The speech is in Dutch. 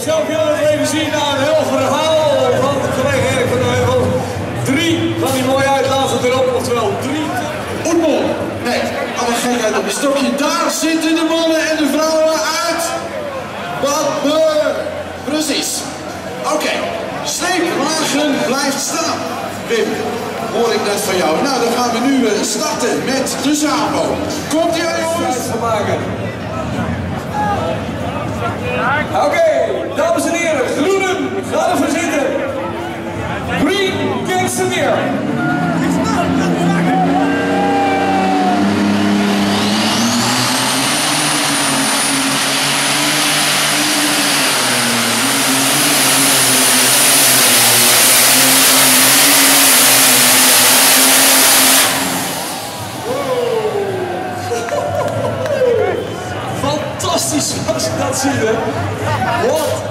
zien naar een heel verhaal van collega Erik van der Heuvel. Drie van die mooie uitlaten erop, oftewel drie. Voetbal. Nee, alle gekheid op een stokje. Daar zitten de mannen en de vrouwen uit. Wat me. Precies. Oké, sleepwagen blijft staan. Wim, hoor ik net van jou. Nou, dan gaan we nu eh, starten met de Zabo. Komt ie aan, jongens? Je dat ziet, hè? Wat